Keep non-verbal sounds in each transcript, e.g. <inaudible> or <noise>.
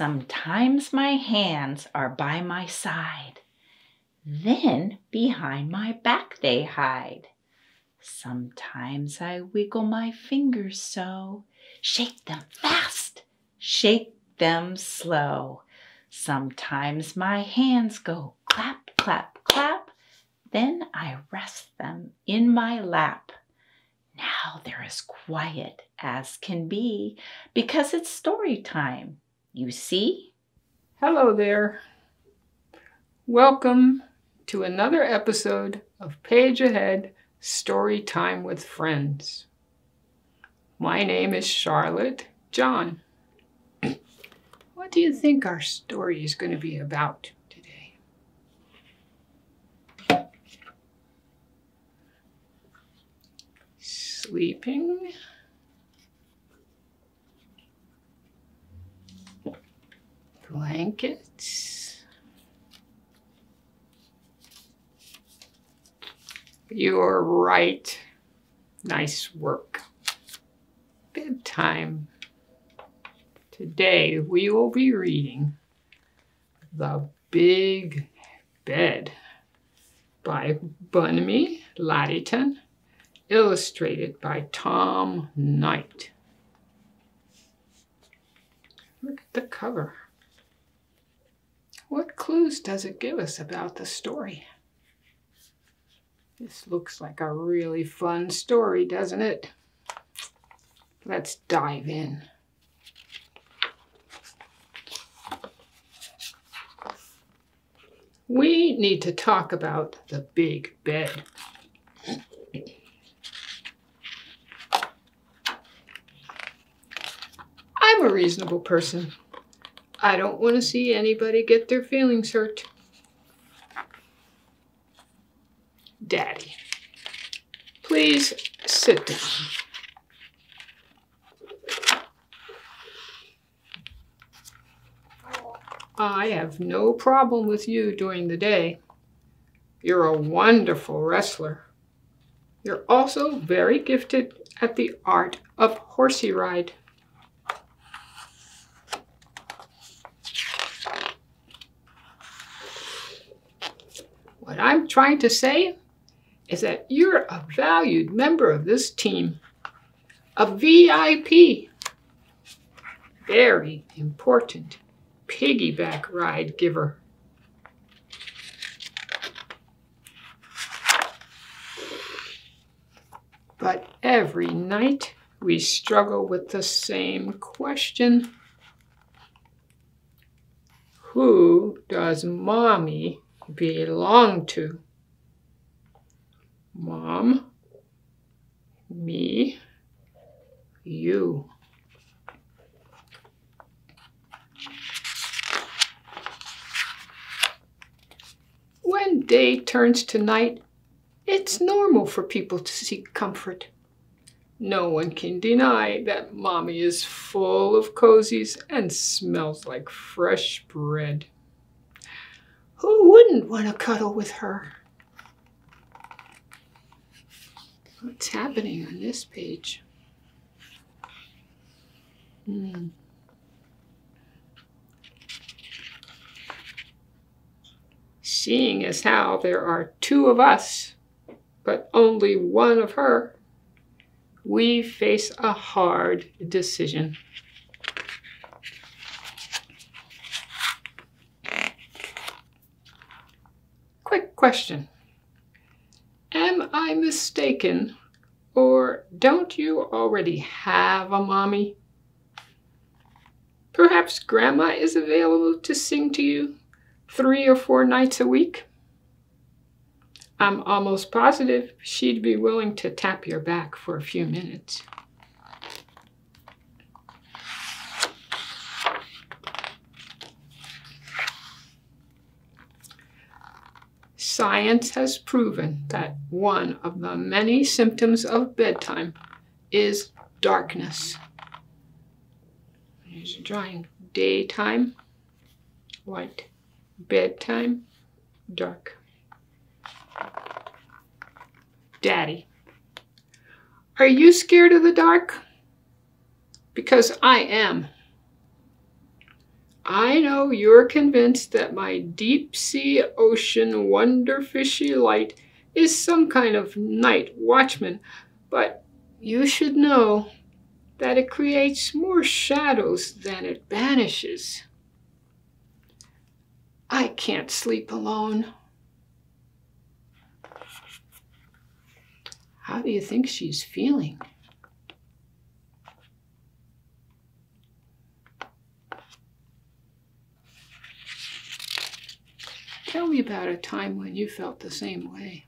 Sometimes my hands are by my side. Then behind my back they hide. Sometimes I wiggle my fingers so. Shake them fast, shake them slow. Sometimes my hands go clap, clap, clap. Then I rest them in my lap. Now they're as quiet as can be because it's story time. You see? Hello there. Welcome to another episode of Page Ahead Story Time with Friends. My name is Charlotte Jahn. <clears throat> What do you think our story is going to be about today? Sleeping. Blankets. You're right. Nice work. Bedtime. Today we will be reading The Big Bed by Bunmi Laditan, illustrated by Tom Knight. Look at the cover. What clues does it give us about the story? This looks like a really fun story, doesn't it? Let's dive in. We need to talk about the big bed. I'm a reasonable person. I don't want to see anybody get their feelings hurt. Daddy, please sit down. I have no problem with you during the day. You're a wonderful wrestler. You're also very gifted at the art of horsey ride. What I'm trying to say is that you're a valued member of this team, a VIP, very important piggyback ride giver. But every night we struggle with the same question. Who does mommy belong to? Mom, me, you. When day turns to night, it's normal for people to seek comfort. No one can deny that mommy is full of cozies and smells like fresh bread. Who wouldn't want to cuddle with her? What's happening on this page? Hmm. Seeing as how there are two of us, but only one of her, we face a hard decision. Quick question. Am I mistaken, or don't you already have a mommy? Perhaps Grandma is available to sing to you three or four nights a week? I'm almost positive she'd be willing to tap your back for a few minutes. Science has proven that one of the many symptoms of bedtime is darkness. Here's a drawing. Daytime, white. Bedtime, dark. Daddy, are you scared of the dark? Because I am. I know you're convinced that my deep sea ocean wonder fishy light is some kind of night watchman, but you should know that it creates more shadows than it banishes. I can't sleep alone. How do you think she's feeling? Me about a time when you felt the same way.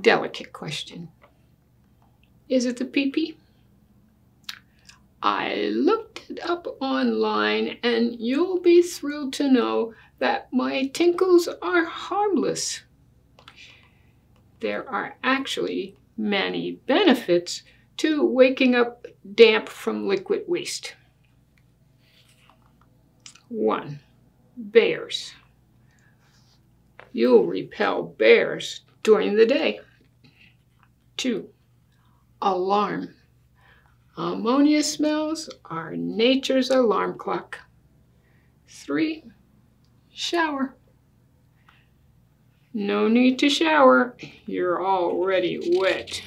Delicate question. Is it the pee-pee? I looked it up online and you'll be thrilled to know that my tinkles are harmless. There are actually many benefits to waking up damp from liquid waste. 1. Bears. You'll repel bears during the day. 2. Alarm. Ammonia smells are nature's alarm clock. 3. Shower. No need to shower, you're already wet.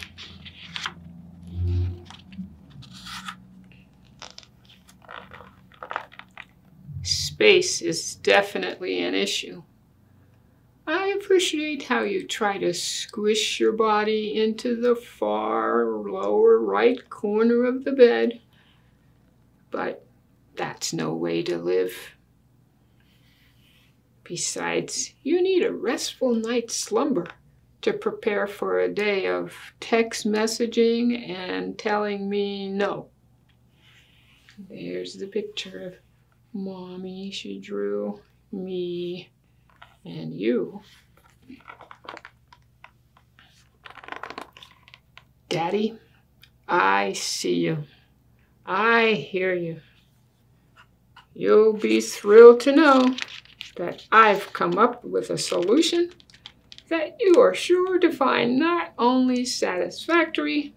Space is definitely an issue. I appreciate how you try to squish your body into the far lower right corner of the bed, but that's no way to live. Besides, you need a restful night's slumber to prepare for a day of text messaging and telling me no. There's the picture of mommy she drew, me, and you. Daddy, I see you. I hear you. You'll be thrilled to know that I've come up with a solution that you are sure to find not only satisfactory,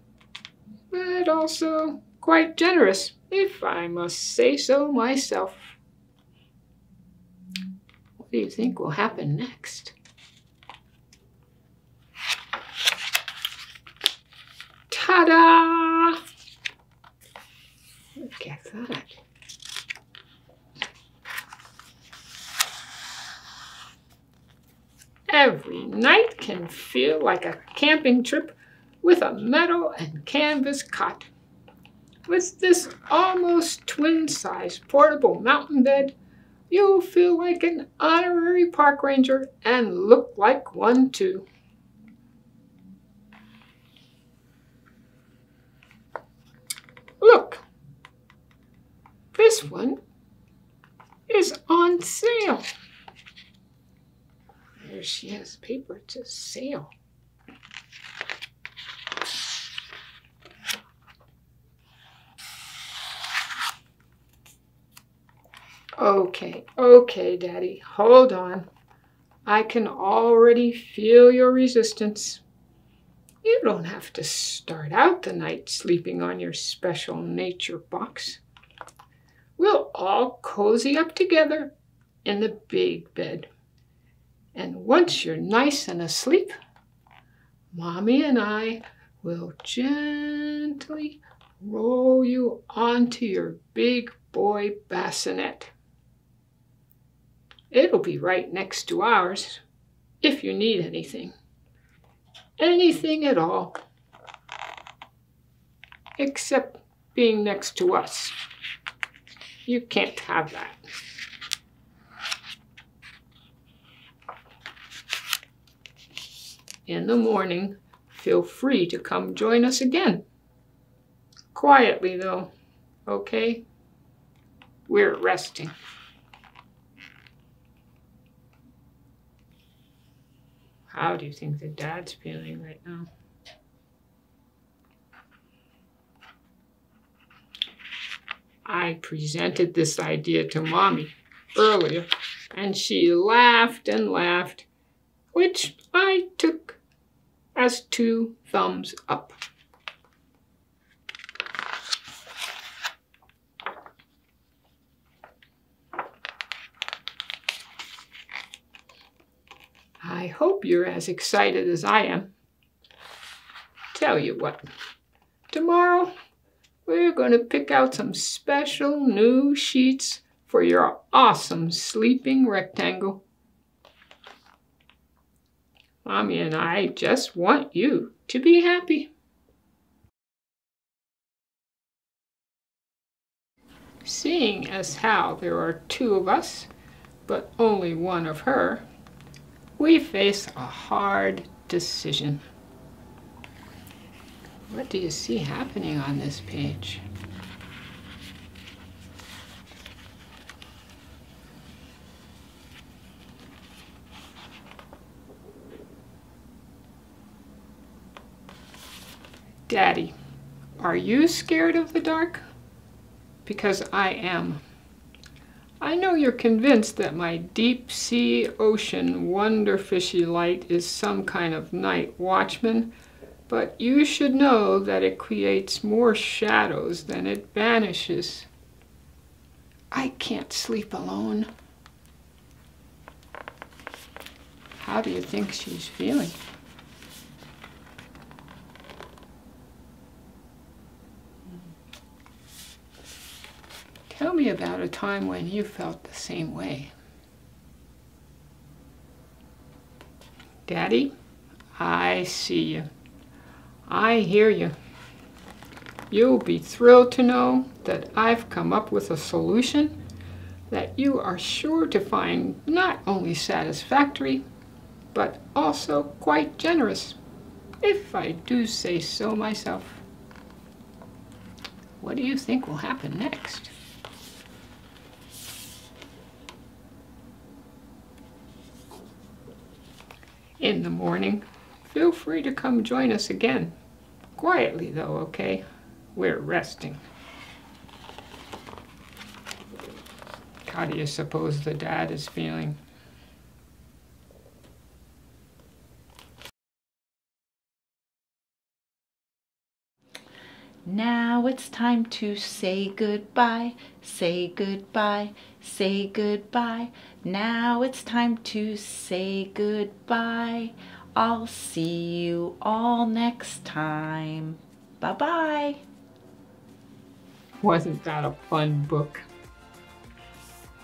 but also quite generous, if I must say so myself. What do you think will happen next? Ta-da! Look at that. Every night can feel like a camping trip with a metal and canvas cot. With this almost twin-sized portable mountain bed, you'll feel like an honorary park ranger and look like one too. Look, this one is on sale. There she has paper, to sale. Okay, okay, Daddy, hold on. I can already feel your resistance. You don't have to start out the night sleeping on your special nature box. We'll all cozy up together in the big bed. And once you're nice and asleep, Mommy and I will gently roll you onto your big boy bassinet. It'll be right next to ours if you need anything. Anything at all. Except being next to us. You can't have that. In the morning, feel free to come join us again. Quietly, though, okay? We're resting. How do you think the dad's feeling right now? I presented this idea to mommy earlier, and she laughed and laughed, which I took as two thumbs up. I hope you're as excited as I am. Tell you what, tomorrow we're going to pick out some special new sheets for your awesome sleeping rectangle. Mommy and I just want you to be happy. Seeing as how there are two of us, but only one of her, we face a hard decision. What do you see happening on this page? Daddy, are you scared of the dark? Because I am. I know you're convinced that my deep sea ocean wonder fishy light is some kind of night watchman, but you should know that it creates more shadows than it banishes. I can't sleep alone. How do you think she's feeling? Tell me about a time when you felt the same way. Daddy, I see you. I hear you. You'll be thrilled to know that I've come up with a solution that you are sure to find not only satisfactory, but also quite generous, if I do say so myself. What do you think will happen next? In the morning, feel free to come join us again. Quietly though, okay? We're resting. How do you suppose the dad is feeling? Now it's time to say goodbye, say goodbye, say goodbye. Now it's time to say goodbye. I'll see you all next time. Bye bye. Wasn't that a fun book?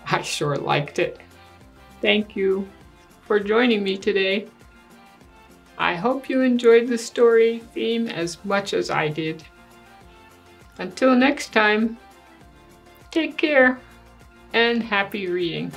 I sure liked it. Thank you for joining me today. I hope you enjoyed the story theme as much as I did. Until next time, take care and happy reading.